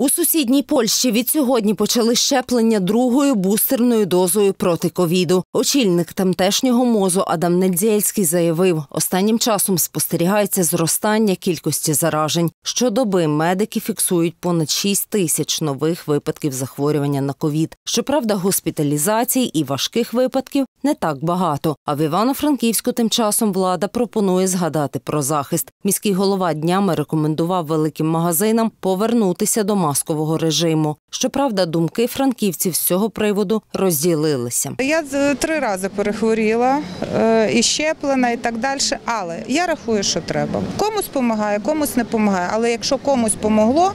У сусідній Польщі від сьогодні почали щеплення другою бустерною дозою проти ковіду. Очільник тамтешнього мозу Адам Недзєльський заявив, останнім часом спостерігається зростання кількості заражень. Щодоби медики фіксують понад 6 тисяч нових випадків захворювання на ковід. Щоправда, госпіталізацій і важких випадків не так багато. А в Івано-Франківську тим часом влада пропонує згадати про захист. Міський голова днями рекомендував великим магазинам повернутися до маскового режиму. Щоправда, думки франківців з цього приводу розділилися. Я з- три рази перехворіла е, і щеплена, і так далі. Але я рахую, що треба. Комусь допомагає, комусь не допомагає. Але якщо комусь помогло,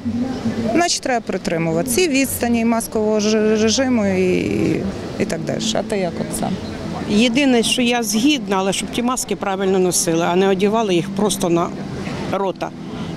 значить треба притримуватися і відстані, і маскового режиму, і, і так далі. А ти як от сам? Єдине, що я згідна, але щоб ті маски правильно носили, а не одягали їх просто на рота.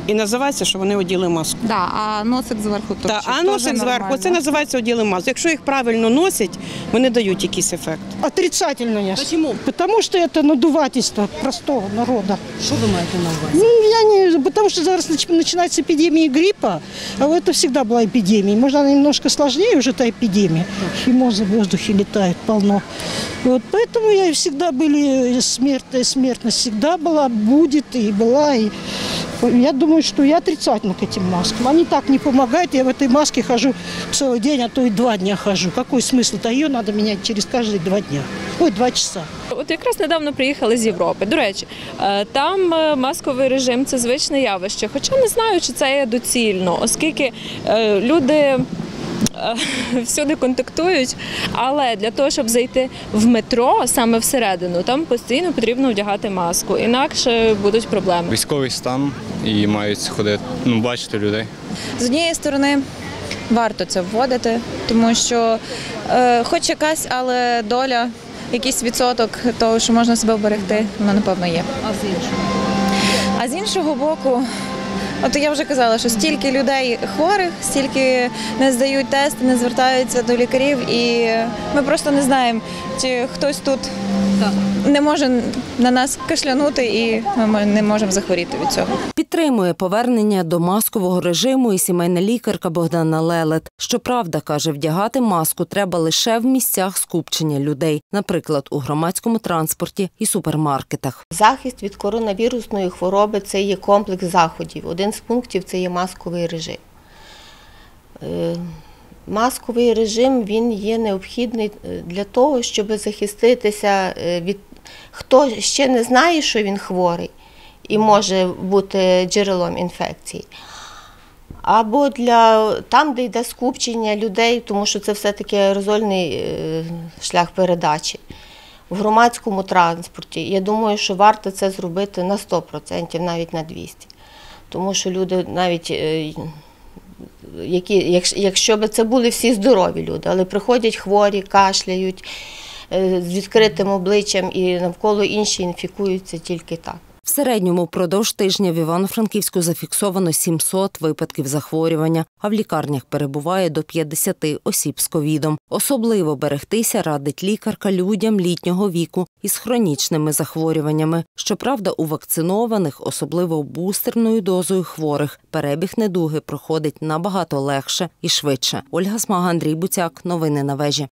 І називається, що вони оділи маску. Да, а носик зверху то Та, а носик зверху, це називається оділи маску. Якщо їх правильно носять, вони дають якийсь ефект. Отрицательно я. Чому? Потому что это надувательство простого народа. Що ви маєте на увазі? Ну, я не, потому что зараз нач- начинается эпидемия гриппа, а это всегда была эпидемия. Может, она немножко сложнее уже, эта эпидемия. Химозы в воздухе летают полно. Вот, поэтому я и всегда были, смерть, смертность всегда была, будет и была. И я думаю, что я отрицательно к этим маскам. Они так не помогают. Я в этой маске хожу целый день, а то и два дня хожу. Какой смысл-то? Ее надо менять через каждые два дня. Ой, два часа. От якраз недавно приїхали з Європи. До речі, е, там е, масковий режим це звичне явище. Хоча не знаю, чи це є доцільно, оскільки е, люди. е, Всюди контактують, але для того, щоб зайти в метро саме всередину, там постійно потрібно вдягати маску, інакше будуть проблеми. військовий стан і мають ходити, ну, бачити людей. З однієї сторони варто це вводити, тому що е, хоч якась, але доля, якийсь відсоток того, що можна себе вберегти, вона напевно є. А з іншого? А з іншого боку, от я вже казала, що стільки людей хворих, стільки не здають тести, не звертаються до лікарів, і ми просто не знаємо, чи хтось тут не може на нас кашлянути, і ми не можемо захворіти від цього. Підтримує повернення до маскового режиму і сімейна лікарка Богдана Лелет. Щоправда, каже, вдягати маску треба лише в місцях скупчення людей, наприклад, у громадському транспорті і супермаркетах. Захист від коронавірусної хвороби це є комплекс заходів. Один з пунктів це є масковий режим. Е, Масковий режим він є необхідний е, для того, щоб захиститися е, від хто ще не знає, що він хворий і може бути джерелом інфекції. Або для там, де йде скупчення людей, тому що це все-таки аерозольний шлях передачі в громадському транспорті. Я думаю, що варто це зробити на 100%, навіть на 200%. Тому що люди навіть. е, Які, якщо, б це були всі здорові люди, але приходять хворі, кашляють е, з відкритим обличчям і навколо інші інфікуються тільки так. В середньому впродовж тижня в Івано-Франківську зафіксовано 700 випадків захворювання, а в лікарнях перебуває до 50 осіб з ковідом. Особливо берегтися радить лікарка людям літнього віку із хронічними захворюваннями. Щоправда, у вакцинованих, особливо бустерною дозою хворих, перебіг недуги проходить набагато легше і швидше. Ольга Смага, Андрій Буцяк. Новини на вежі.